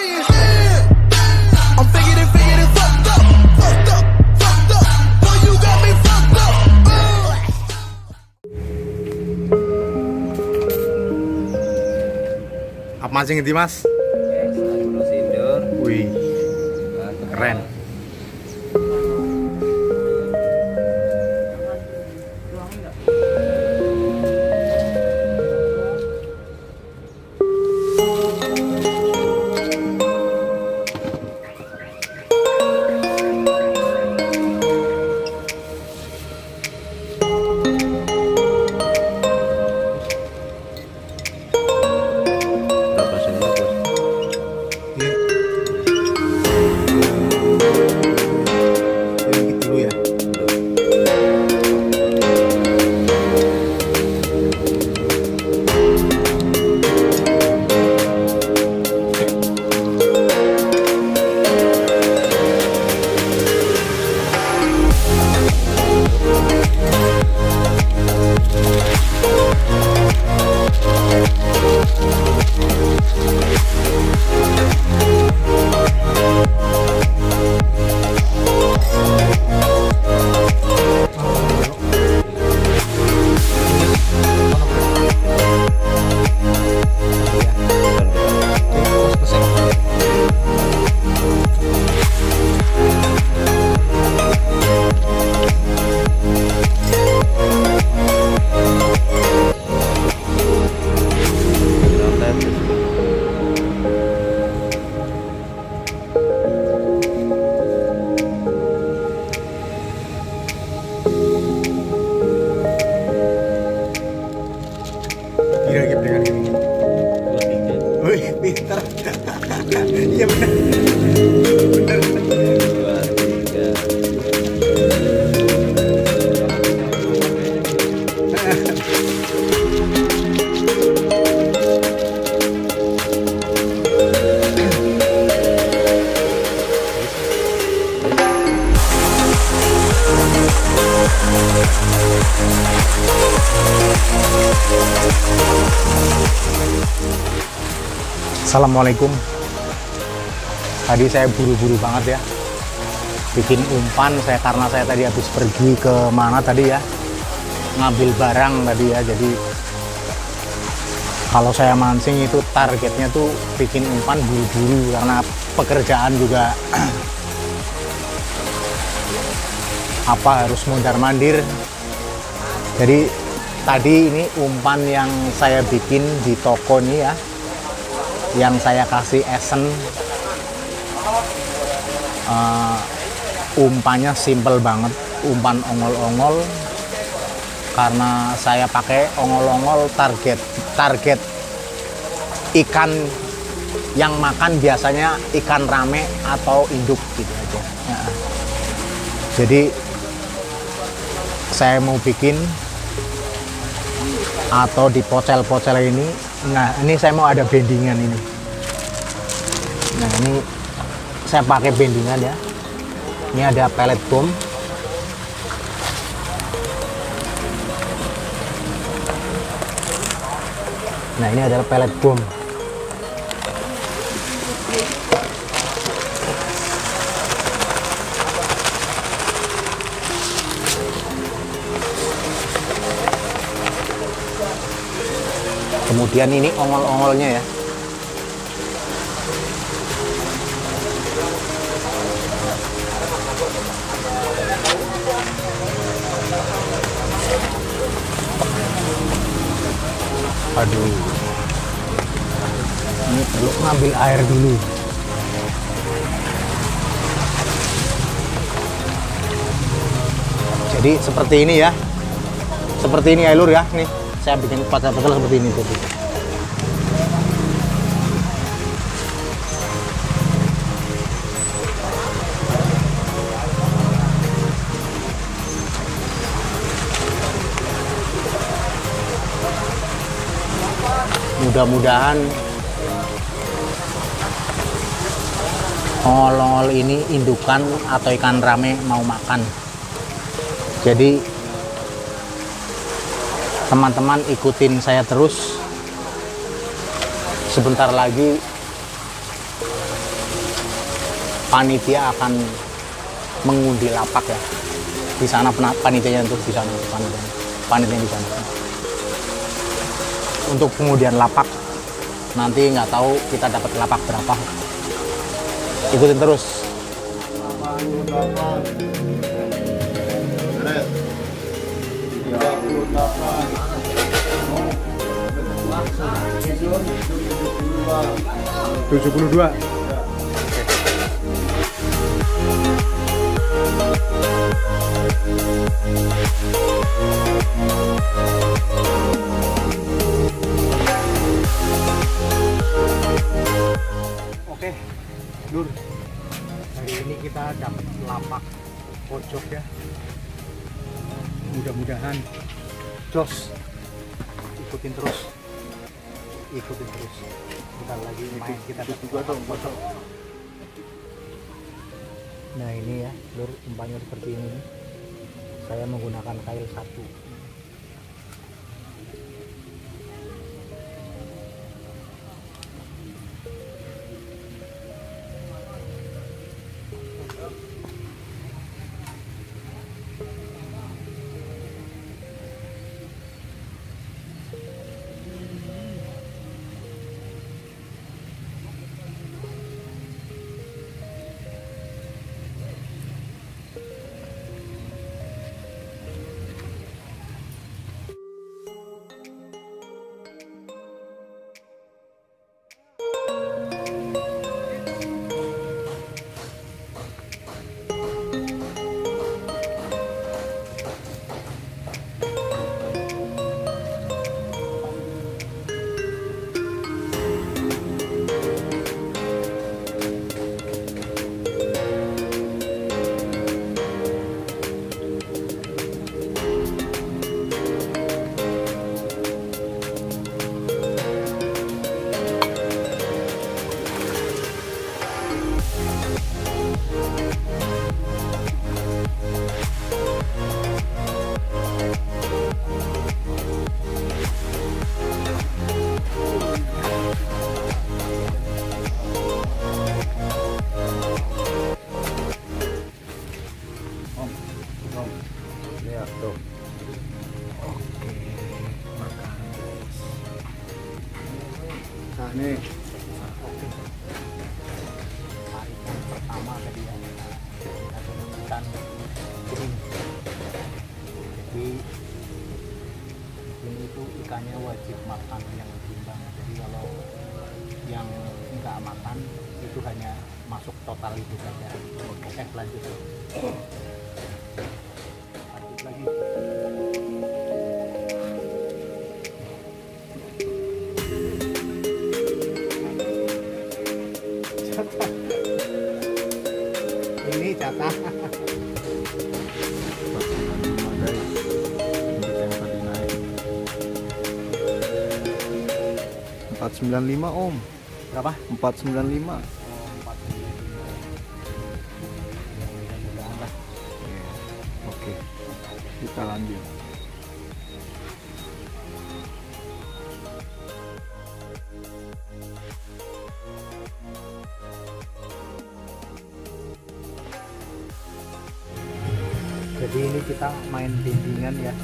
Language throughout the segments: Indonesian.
saying? I'm figured it, figured it, fucked up, fucked up, fucked up. Boy, you got me fucked up. Uh. Apa mancing ini mas? Gunung Sindur. Wih, keren. Assalamualaikum. Tadi saya buru-buru banget ya. Bikin umpan saya karena saya tadi habis pergi ke mana tadi ya. Ngambil barang tadi ya. Jadi kalau saya mancing itu targetnya tuh bikin umpan buru-buru karena pekerjaan juga apa harus mondar-mandir. Jadi tadi ini umpan yang saya bikin di toko ini ya yang saya kasih esen uh, umpannya simple banget umpan ongol-ongol karena saya pakai ongol-ongol target target ikan yang makan biasanya ikan rame atau induk gitu aja Ya. jadi saya mau bikin atau di pocel-pocel ini nah ini saya mau ada bendingan ini. Nah ini saya pakai bendingan ya. Ini ada pellet bom. Nah ini adalah pellet bom kemudian ini ongol-ongolnya ya. Aduh. Ini perlu ngambil air dulu. Jadi seperti ini ya. Seperti ini ya lur ya nih saya bikin pecel-pecel seperti ini jadi. Mudah-mudahan ongol-ongol ini indukan atau ikan rame mau makan. Jadi teman-teman ikutin saya terus. Sebentar lagi panitia akan mengundi lapak ya. Di sana panitianya untuk di sana panitia panitia di sana. Untuk pengundian lapak nanti nggak tahu kita dapat lapak berapa. Ikutin terus 72 jos. Ikutin terus. Ikutin terus. Kita lagi main kita dapat lapak pojok. Nah ini ya, Lur, umpannya seperti ini. Saya menggunakan kail satu. 495 om. Berapa? 495 oke kita lanjut. Jadi ini kita main dindingan ya.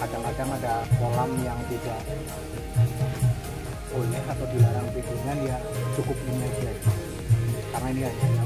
Kadang-kadang ada kolam yang tidak boleh atau dilarang bimbingan ya cukup ini aja. Karena ini hanya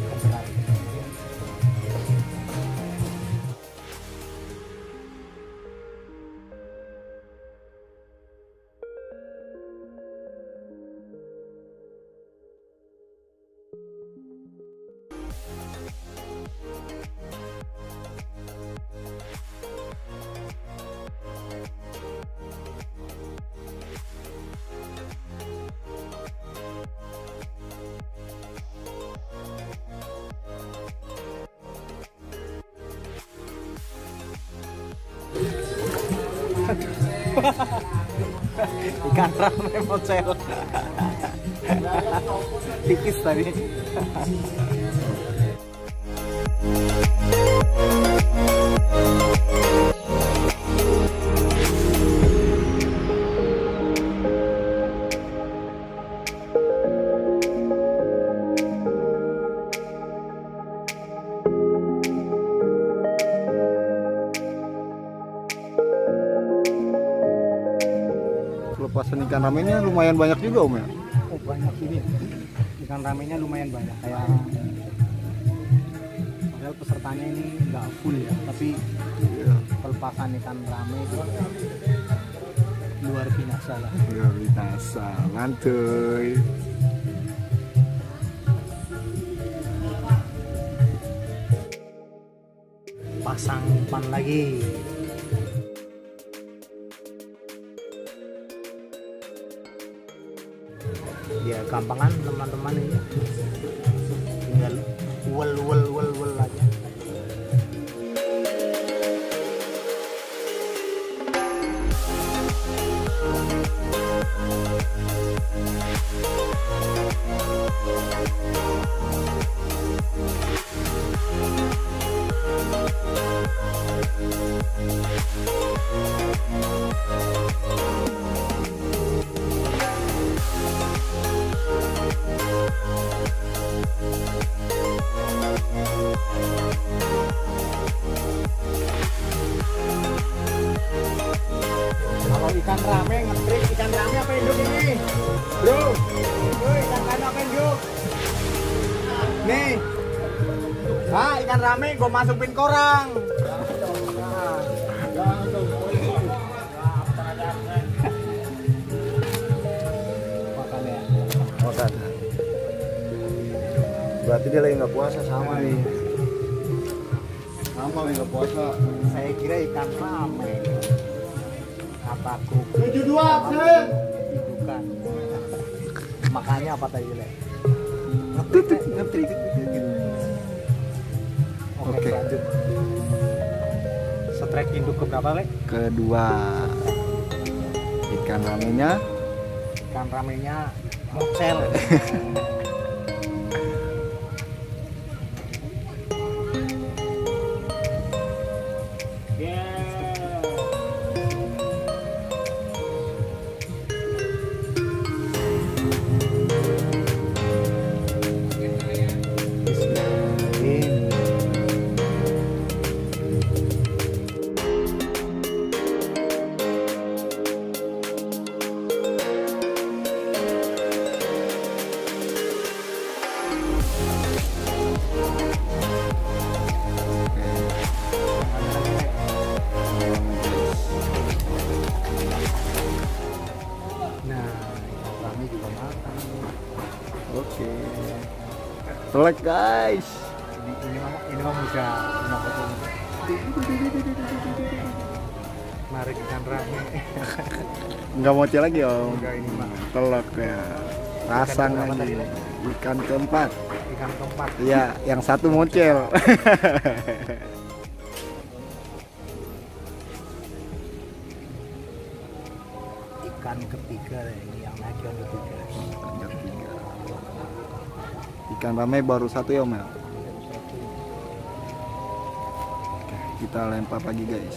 Ikan rame mocel. Tipis tadi. Ikan ramennya lumayan banyak juga om ya? Oh banyak ini. Ikan ramenya lumayan banyak. Kayak padahal pesertanya ini nggak full ya tapi Iya. pelepasan ikan rame itu luar biasa lah. Luar biasa mantuy pasang umpan lagi ya gampang kan teman-teman ini tinggal wel wel rame ngetrik ikan rame apa induk ini? Bro, Woi, ikan rame apa induk? Nih, ah ikan rame gue masukin korang. Makan ya. berarti dia lagi nggak puasa sama nih sama lagi nggak puasa Saya kira ikan rame. Tujuh dua absen bukan. Makanya apa tadi le? ngetrik ngetrik Oke, Oke. lanjut. Setrek induk ke berapa le? kedua ikan ramenya Ikan ramenya mocel. telek guys. Ini ini mah ini mah muda, ini foto muda. Narik ikan rame. nggak mau lagi om. Enggak ini mah. Telek ya. Pasang lagi ikan keempat. Ikan keempat. iya yang satu mocel Ikan ketiga ini yang naik yang ketiga. Ikan ramai baru satu ya om ya Oke, kita lempar lagi guys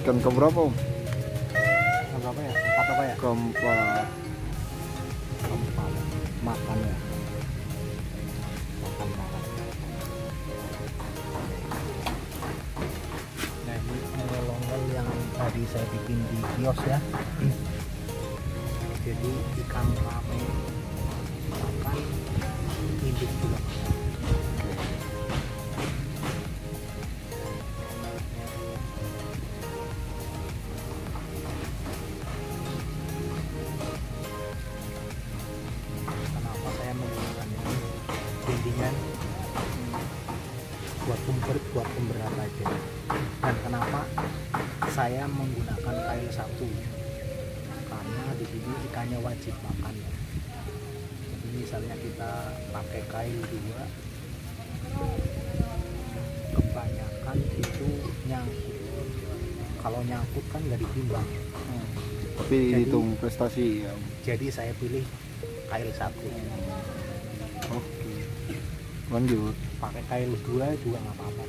ikan keberapa om Yang berapa ya? Empat apa ya? keempat Keempat. Kios ya. Jadi ikan rame makan induk juga saya menggunakan kail satu. Karena di sini ikannya wajib makan. Ya jadi misalnya kita pakai kail dua kebanyakan itu nyangkut. Kalau nyangkut kan nggak ditimbang. Tapi Jadi- hitung prestasi ya. jadi saya pilih kail satu. Oke. Lanjut. Pakai kail dua juga nggak apa-apa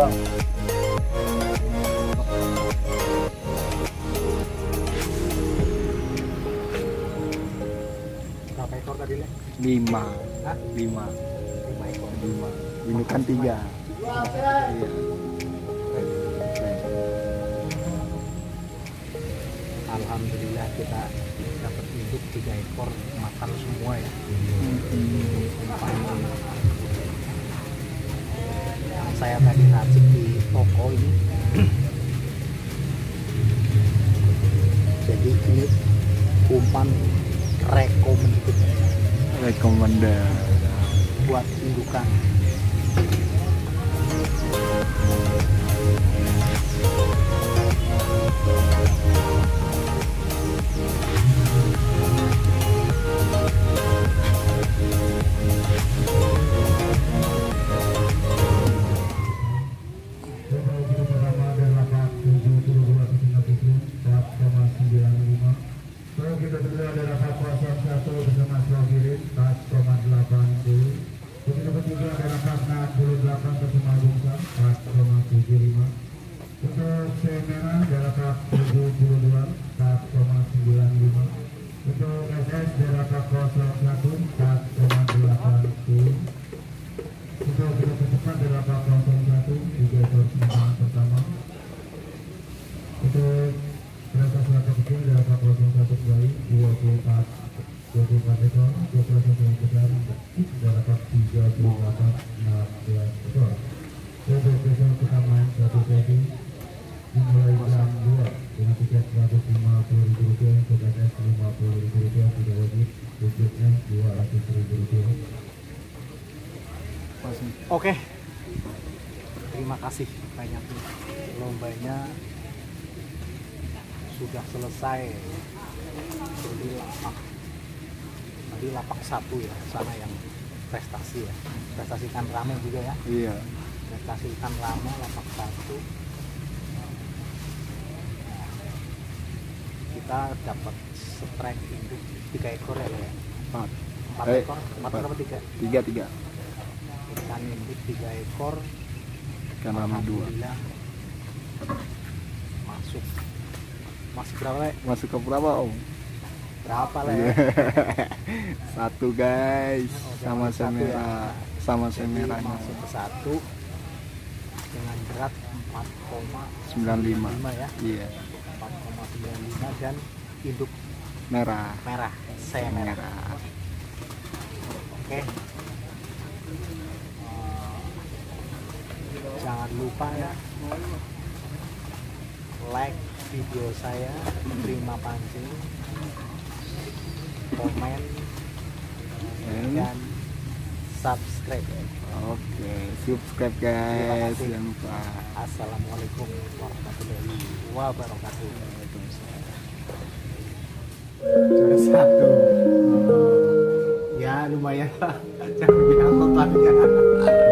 Bang. Berapa ekor tadi, Le? Lima. Hah? Lima. Lima ekor. Lima. Ini kan tiga. Iya. Alhamdulillah kita dapat induk tiga ekor makan semua ya. Yang saya tadi racik di toko ini. Jadi ini umpan recommended Rekomendasi. buat indukan. Budgetnya 200 ribu rupiah. Oke. Terima kasih banyak. Lombanya sudah selesai. Jadi lapak. Tadi lapak satu ya, sana yang prestasi ya. Prestasi ikan rame juga ya. Iya. Prestasi ikan rame lapak satu. Nah, kita dapat strike induk tiga ekor ya, Le? Empat. empat Eh, ekor, empat ekor apa tiga? Tiga tiga. Ikan induk tiga ekor, Ikan rame dua. Masuk masih berapa le? Masuk ke berapa om? berapa le? Iya. Satu guys. Oh, Sama satu ya. semera. Sama semerahnya. masuk ke satu dengan berat 4,95 95. ya Iya. 4,95 dan induk Merah. merah saya merah Merah. Oke. Eh, jangan lupa ya like video saya terima pancing komen Dan- dan subscribe. Oke, subscribe Terima guys. Jangan lupa. assalamualaikum warahmatullahi wabarakatuh. Juara satu ya lumayan jangan bilang totalnya